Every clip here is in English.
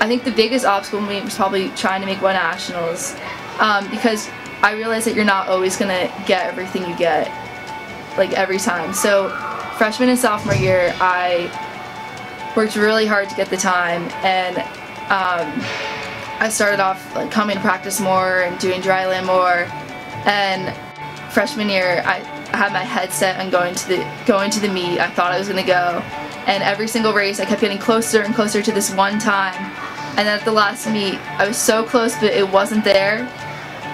I think the biggest obstacle for me was probably trying to make one nationals um, because I realized that you're not always gonna get everything you get like every time. So freshman and sophomore year, I worked really hard to get the time and um, I started off like coming to practice more and doing dry land more and freshman year I had my headset and going to the going to the meet. I thought I was gonna go and every single race I kept getting closer and closer to this one time and then at the last meet I was so close but it wasn't there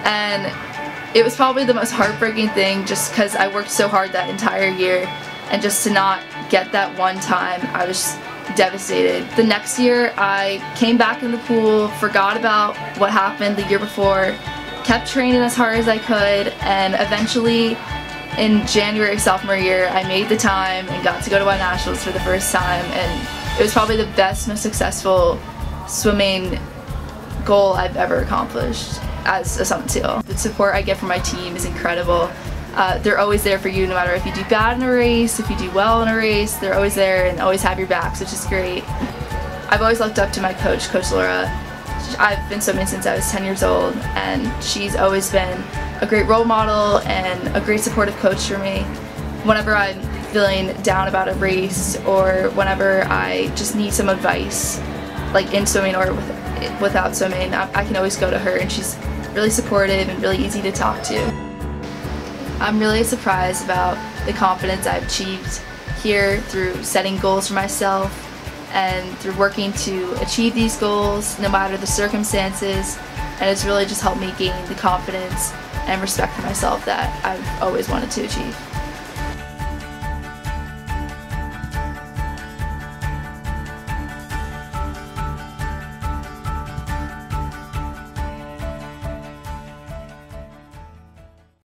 and it was probably the most heartbreaking thing just because I worked so hard that entire year and just to not get that one time I was devastated. The next year I came back in the pool, forgot about what happened the year before, kept training as hard as I could and eventually in January sophomore year I made the time and got to go to Y Nationals for the first time and it was probably the best, most successful swimming goal I've ever accomplished as a Summit SEAL. The support I get from my team is incredible. Uh, they're always there for you no matter if you do bad in a race, if you do well in a race, they're always there and always have your backs, which is great. I've always looked up to my coach, Coach Laura. I've been swimming since I was 10 years old and she's always been a great role model and a great supportive coach for me. Whenever I'm feeling down about a race or whenever I just need some advice, like in swimming or with, without swimming, I, I can always go to her and she's really supportive and really easy to talk to. I'm really surprised about the confidence I've achieved here through setting goals for myself and through working to achieve these goals no matter the circumstances and it's really just helped me gain the confidence and respect for myself that I've always wanted to achieve.